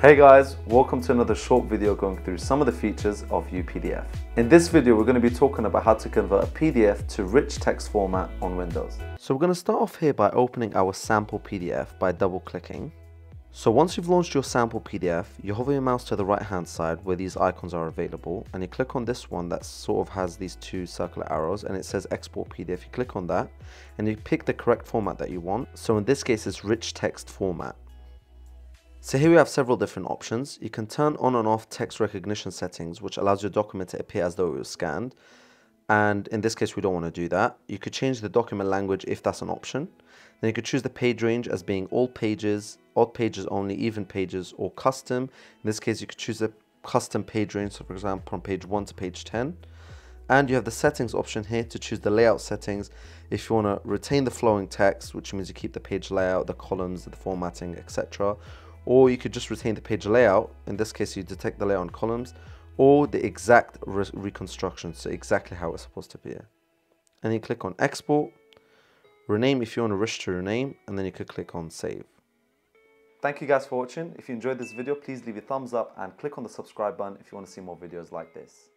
Hey guys, welcome to another short video going through some of the features of UPDF. In this video, we're going to be talking about how to convert a PDF to rich text format on Windows. So we're going to start off here by opening our sample PDF by double clicking. So once you've launched your sample PDF, you hover your mouse to the right hand side where these icons are available and you click on this one that sort of has these two circular arrows and it says export PDF. You click on that and you pick the correct format that you want. So in this case it's rich text format. So here we have several different options. You can turn on and off text recognition settings, which allows your document to appear as though it was scanned. And in this case, we don't want to do that. You could change the document language if that's an option. Then you could choose the page range as being all pages, odd pages only, even pages, or custom. In this case, you could choose a custom page range. So for example, from page 1 to page 10. And you have the settings option here to choose the layout settings if you want to retain the flowing text, which means you keep the page layout, the columns, the formatting, etc or you could just retain the page layout. In this case, you detect the layout on columns or the exact re reconstruction, so exactly how it's supposed to be. And you click on export, rename if you want to wish to rename, and then you could click on save. Thank you guys for watching. If you enjoyed this video, please leave a thumbs up and click on the subscribe button if you want to see more videos like this.